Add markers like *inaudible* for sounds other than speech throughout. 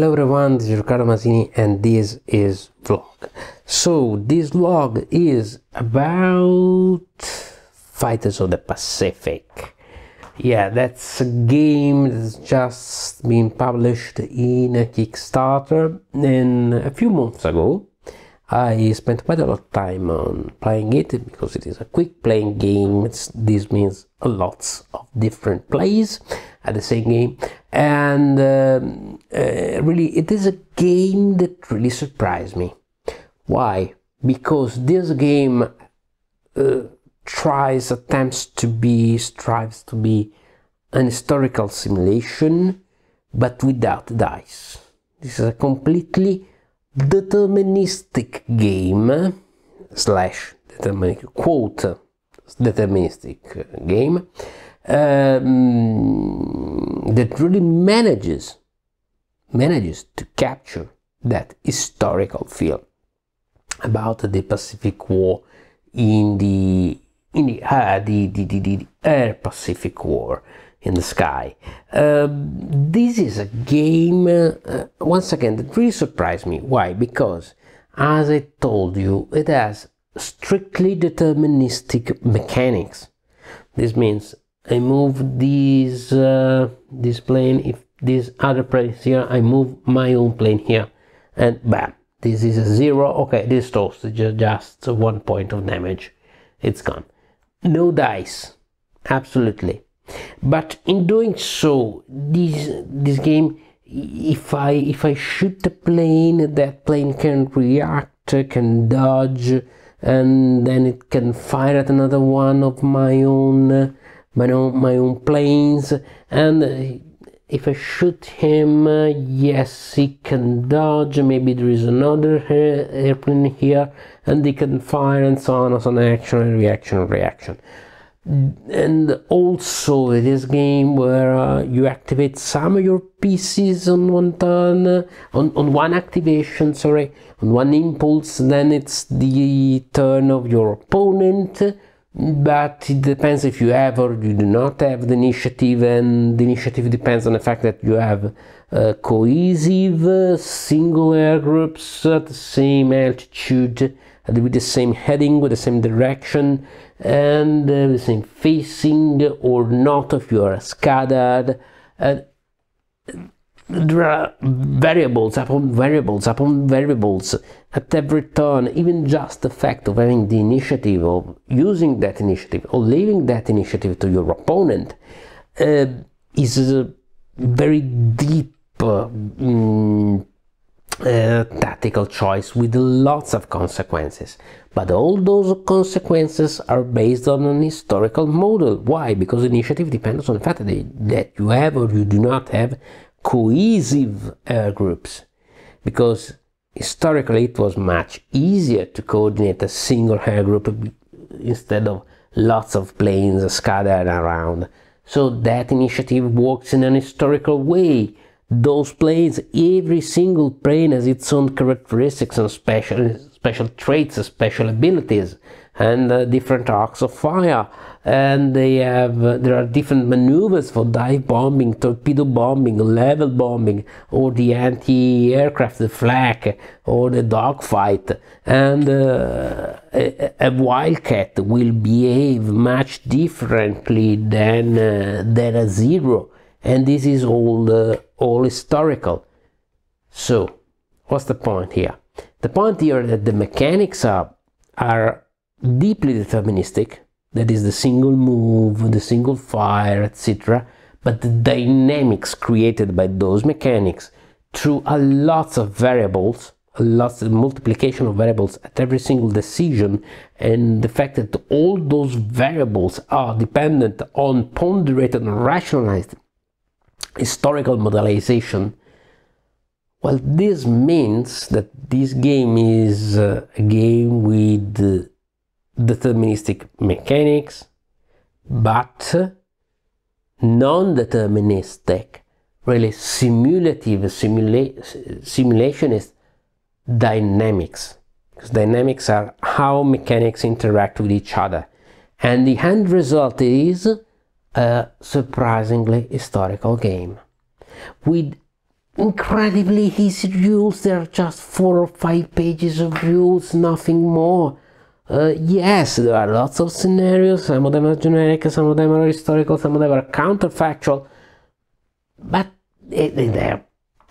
Hello everyone, this is Riccardo Masini and this is WLOG. So this WLOG is about Fighters of the Pacific. Yeah, that's a game that's just been published in a Kickstarter and a few months ago I spent quite a lot of time on playing it because it is a quick playing game. It's, this means lots of different plays at the same game, and um, uh, really, it is a game that really surprised me. Why? Because this game uh, tries, attempts to be, strives to be an historical simulation, but without dice. This is a completely deterministic game slash deterministic quote deterministic game um, that really manages manages to capture that historical feel about the Pacific War in the in the, uh, the, the, the, the Air Pacific War in the sky. Uh, this is a game, uh, once again, that really surprised me. Why? Because, as I told you, it has strictly deterministic mechanics. This means I move this, uh, this plane, if this other plane is here, I move my own plane here, and bam, this is a zero. Okay, this is just one point of damage. It's gone. No dice, absolutely but in doing so this this game if i if i shoot the plane that plane can react can dodge and then it can fire at another one of my own my own my own planes. And if I shoot him, yes, he can dodge. Maybe there is another airplane here, and he can fire, and so on, so on, action, reaction, reaction and also it is game where uh, you activate some of your pieces on one turn on, on one activation sorry on one impulse then it's the turn of your opponent. But it depends if you have or you do not have the initiative and the initiative depends on the fact that you have uh, cohesive uh, single air groups at the same altitude with the same heading with the same direction and uh, the same facing or not if you are scattered there are variables upon variables upon variables. At every turn even just the fact of having the initiative of using that initiative or leaving that initiative to your opponent uh, is a very deep uh, mm, uh, tactical choice with lots of consequences. But all those consequences are based on an historical model. Why? Because initiative depends on the fact that you have or you do not have cohesive air groups. Because historically it was much easier to coordinate a single air group instead of lots of planes scattered around. So that initiative works in an historical way those planes, every single plane has its own characteristics and special special traits, special abilities, and uh, different arcs of fire. And they have uh, there are different maneuvers for dive bombing, torpedo bombing, level bombing, or the anti-aircraft, the flak, or the dogfight. And uh, a, a, wildcat will behave much differently than uh, than a zero and this is all uh, all historical. So what's the point here? The point here that the mechanics are are deeply deterministic. That is the single move the single fire etc but the dynamics created by those mechanics through a lot of variables a lot of multiplication of variables at every single decision and the fact that all those variables are dependent on ponderated and rationalized historical modelization well this means that this game is uh, a game with uh, deterministic mechanics but non-deterministic really simulative simula simulationist dynamics. Because dynamics are how mechanics interact with each other. And the end result is a surprisingly historical game with incredibly easy rules. There are just four or five pages of rules, nothing more. Uh, yes, there are lots of scenarios. Some of them are generic, some of them are historical, some of them are counterfactual, but they, they're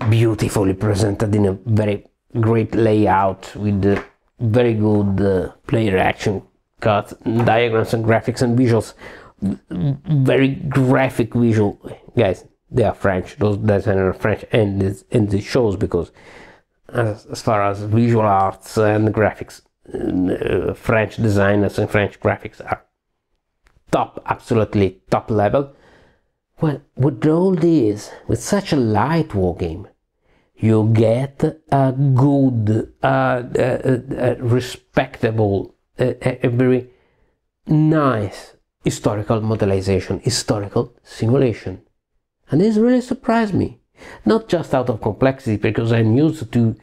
beautifully presented in a very great layout with very good uh, player action cut diagrams and graphics and visuals very graphic visual guys they are french. Those designers are french and this and this shows because as, as far as visual arts and graphics uh, french designers and french graphics are top absolutely top level. Well with all this with such a light war game you get a good, uh, a, respectable, a, a very nice historical modelization, historical simulation. And this really surprised me. Not just out of complexity, because I'm used to,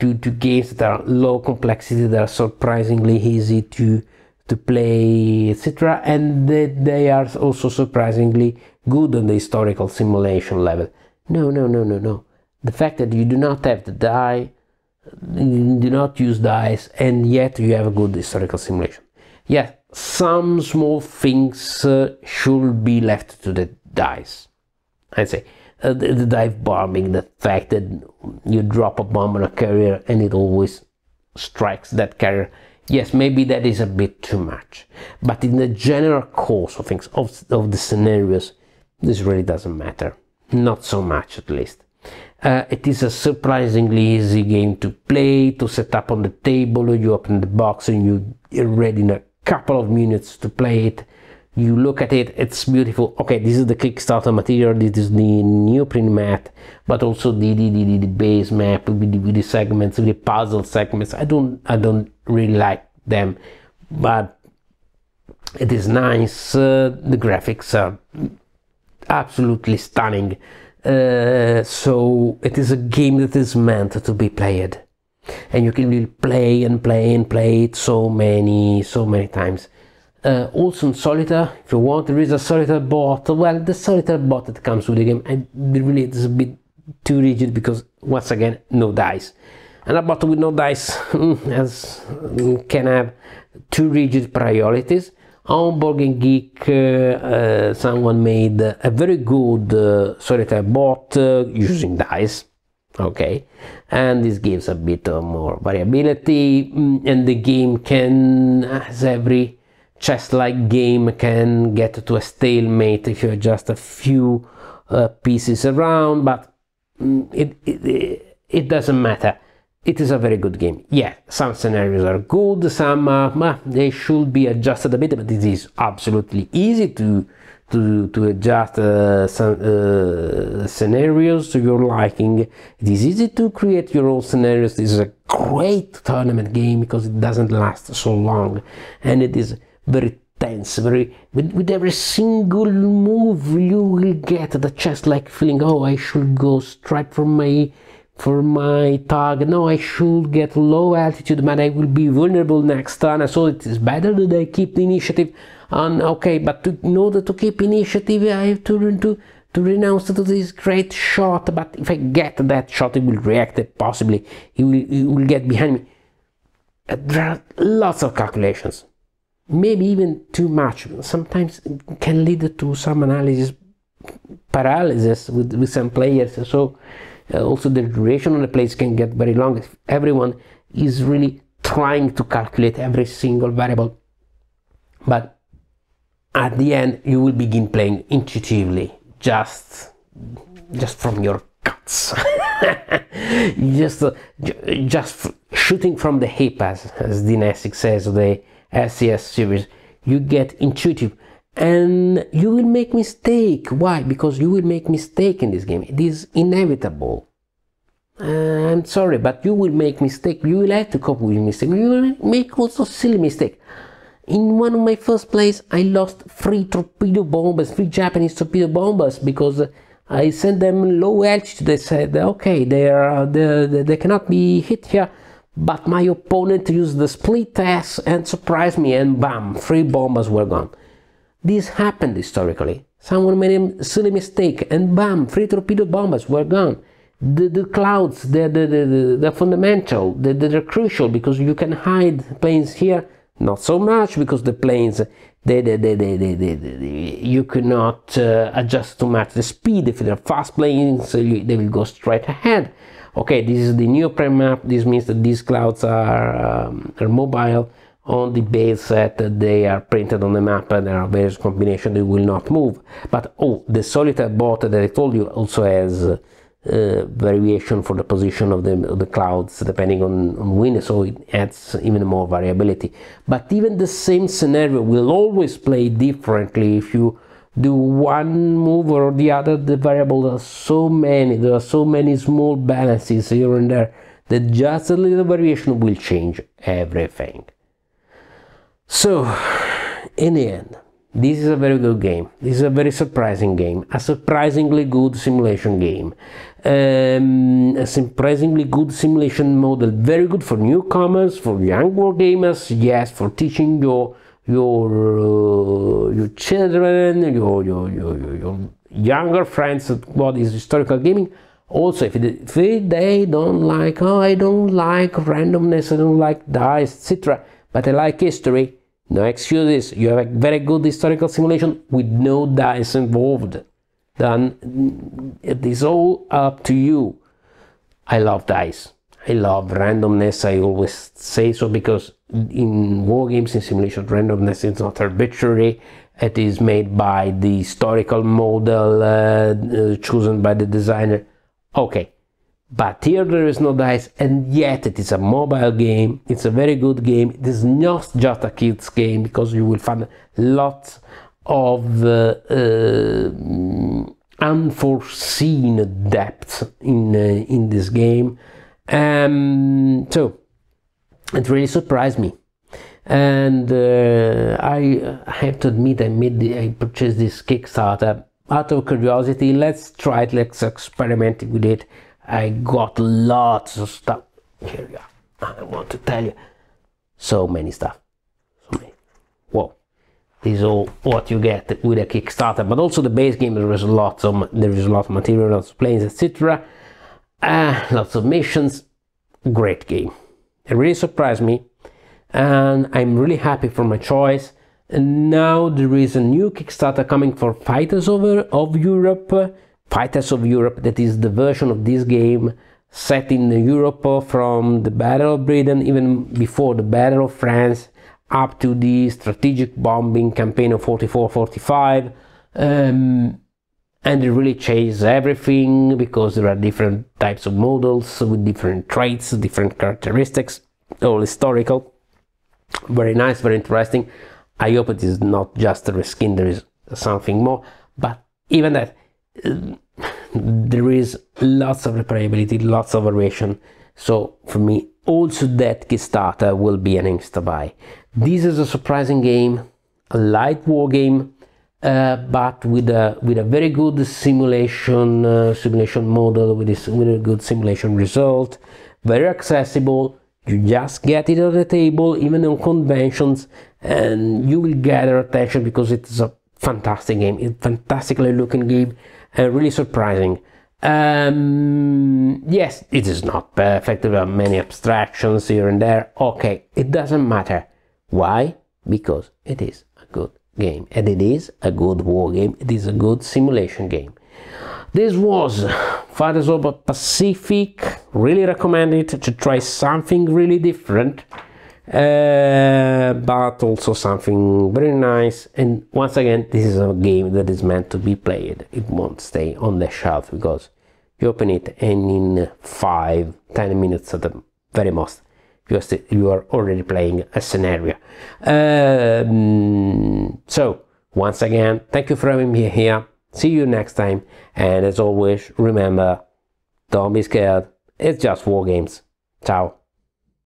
to, to games that are low complexity, that are surprisingly easy to, to play, etc. And they, they are also surprisingly good on the historical simulation level. No, no, no, no, no the fact that you do not have the die, you do not use dice, and yet you have a good historical simulation. Yes, some small things uh, should be left to the dice. I'd say uh, the, the, dive bombing, the fact that you drop a bomb on a carrier and it always strikes that carrier. Yes, maybe that is a bit too much. But in the general course of things, of, of the scenarios, this really doesn't matter. Not so much, at least. Uh, it is a surprisingly easy game to play, to set up on the table. You open the box and you're ready in a couple of minutes to play it. You look at it, it's beautiful. Okay, this is the Kickstarter material, this is the neoprene mat, but also the, the, the, the base map with the, with the segments, with the puzzle segments. I don't, I don't really like them, but it is nice. Uh, the graphics are absolutely stunning. Uh, so it is a game that is meant to be played and you can play and play and play it so many so many times. Uh, also in solitaire if you want there is a solitaire bot. Well the solitaire bot that comes with the game and really it's a bit too rigid because once again no dice. And a bot with no dice *laughs* has can have too rigid priorities. On Geek, uh, uh, someone made a very good uh, solitaire bot using dice okay and this gives a bit of more variability mm, and the game can as every chess like game can get to a stalemate if you adjust a few uh, pieces around but mm, it, it, it doesn't matter it is a very good game. Yeah, some scenarios are good, some uh, they should be adjusted a bit, but it is absolutely easy to to, to adjust uh, some uh, scenarios to your liking. It is easy to create your own scenarios. This is a great tournament game because it doesn't last so long and it is very tense, very with, with every single move you will get the chest like feeling, oh I should go straight for my for my target. No, I should get low altitude, but I will be vulnerable next turn. So it is better that I keep the initiative. And okay, but to, in order to keep initiative, I have to to to renounce to this great shot. But if I get that shot, it will react. Possibly, he will, he will get behind me. Uh, there are lots of calculations, maybe even too much. Sometimes can lead to some analysis paralysis with, with some players. So also the duration of the plays can get very long. If everyone is really trying to calculate every single variable. But at the end you will begin playing intuitively just just from your guts *laughs* just uh, just shooting from the hip as, as Dean says the SCS series. You get intuitive and you will make mistake. Why? Because you will make mistake in this game. It is inevitable. Uh, i'm sorry but you will make mistake. You will have to cope with mistake. You will make also silly mistake. In one of my first plays i lost three torpedo bombers three japanese torpedo bombers because i sent them low altitude. They said okay they are they, they cannot be hit here but my opponent used the split S and surprised me and bam three bombers were gone this happened historically. Someone made a silly mistake and bam, three torpedo bombers were gone. the, the clouds they're, they're, they're, they're fundamental they're, they're crucial because you can hide planes here not so much because the planes they, they, they, they, they, they, they you cannot uh, adjust to match the speed if they're fast planes they will go straight ahead okay this is the neoprene map this means that these clouds are, um, are mobile on the base set they are printed on the map and there are various combinations they will not move. But oh the solitaire bot that i told you also has uh, variation for the position of the, of the clouds depending on, on wind so it adds even more variability. But even the same scenario will always play differently if you do one move or the other. The variables are so many there are so many small balances here and there that just a little variation will change everything so in the end this is a very good game. This is a very surprising game. A surprisingly good simulation game. Um, a surprisingly good simulation model. Very good for newcomers for young war gamers yes for teaching your your uh, your children, your, your your your younger friends what is historical gaming. Also, if, it, if they don't like, oh, I don't like randomness, I don't like dice, etc., but I like history, no excuses. You have a very good historical simulation with no dice involved. Then it is all up to you. I love dice. I love randomness. I always say so because in war games in simulation randomness is not arbitrary. It is made by the historical model uh, uh, chosen by the designer. Okay, but here there is no dice, and yet it is a mobile game. It's a very good game. It is not just a kids game because you will find lots of uh, uh, unforeseen depth in uh, in this game. Um, so it really surprised me, and uh, I, have to admit I made the, I purchased this Kickstarter out of curiosity. Let's try it. Let's experiment with it. I got lots of stuff. Here you are. I want to tell you so many stuff. So many. Whoa. This is all what you get with a Kickstarter, but also the base game. There is lots of there is a lot of material, lots of planes, etc. Uh, lots of missions. Great game. It really surprised me, and I'm really happy for my choice. And now there is a new Kickstarter coming for Fighters over of Europe. Fighters of Europe, that is the version of this game set in Europe from the Battle of Britain, even before the Battle of France, up to the strategic bombing campaign of 44-45. Um, and it really changes everything because there are different types of models with different traits, different characteristics, all historical. Very nice, very interesting. I hope it is not just a reskin, there is something more, but even that, uh, there is lots of replayability, lots of variation. So for me, also that Kickstarter will be an insta buy. This is a surprising game, a light war game uh, but with a with a very good simulation uh, simulation model with this with a good simulation result very accessible you just get it on the table even on conventions and you will gather attention because it's a fantastic game it's fantastically looking game and really surprising. Um, yes it is not perfect. There are many abstractions here and there. Okay it doesn't matter. Why? Because it is a good game and it is a good war game. It is a good simulation game this was Fighters of the Pacific really recommend it to try something really different uh, but also something very nice and once again this is a game that is meant to be played it won't stay on the shelf because you open it and in five ten minutes at the very most you are, you are already playing a scenario. Um, so, once again, thank you for having me here. See you next time. And as always, remember, don't be scared. It's just war games. Ciao.